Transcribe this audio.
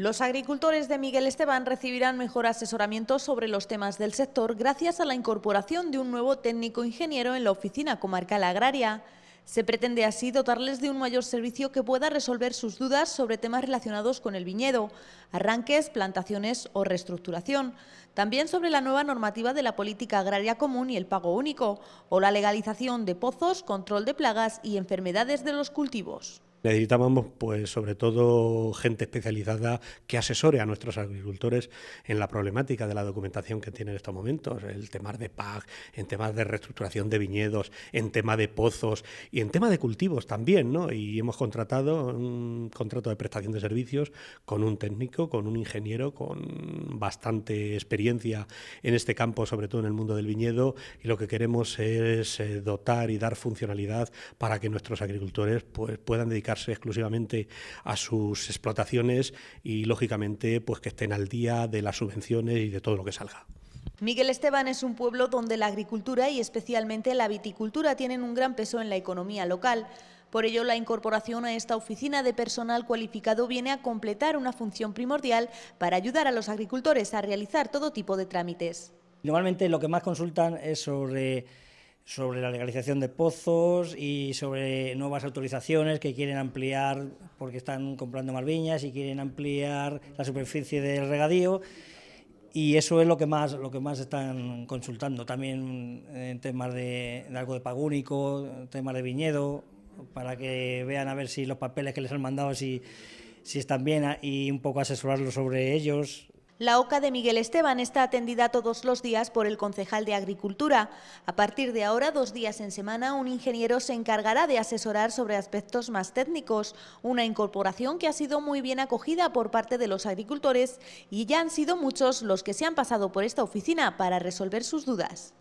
Los agricultores de Miguel Esteban recibirán mejor asesoramiento sobre los temas del sector gracias a la incorporación de un nuevo técnico ingeniero en la Oficina Comarcal Agraria. Se pretende así dotarles de un mayor servicio que pueda resolver sus dudas sobre temas relacionados con el viñedo, arranques, plantaciones o reestructuración. También sobre la nueva normativa de la política agraria común y el pago único, o la legalización de pozos, control de plagas y enfermedades de los cultivos. Necesitábamos, pues, sobre todo gente especializada que asesore a nuestros agricultores en la problemática de la documentación que tienen en estos momentos, el tema de PAG, en temas de reestructuración de viñedos, en tema de pozos y en tema de cultivos también, ¿no? Y hemos contratado un contrato de prestación de servicios con un técnico, con un ingeniero con bastante experiencia en este campo, sobre todo en el mundo del viñedo, y lo que queremos es eh, dotar y dar funcionalidad para que nuestros agricultores pues, puedan dedicar exclusivamente a sus explotaciones y, lógicamente, pues que estén al día de las subvenciones y de todo lo que salga. Miguel Esteban es un pueblo donde la agricultura y especialmente la viticultura tienen un gran peso en la economía local. Por ello, la incorporación a esta oficina de personal cualificado viene a completar una función primordial para ayudar a los agricultores a realizar todo tipo de trámites. Normalmente lo que más consultan es sobre sobre la legalización de pozos y sobre nuevas autorizaciones que quieren ampliar porque están comprando más viñas y quieren ampliar la superficie del regadío. Y eso es lo que más lo que más están consultando. También en temas de, algo de pagúnico, temas de viñedo para que vean a ver si los papeles que les han mandado si si están bien y un poco asesorarlos sobre ellos la OCA de Miguel Esteban está atendida todos los días por el concejal de Agricultura. A partir de ahora, dos días en semana, un ingeniero se encargará de asesorar sobre aspectos más técnicos, una incorporación que ha sido muy bien acogida por parte de los agricultores y ya han sido muchos los que se han pasado por esta oficina para resolver sus dudas.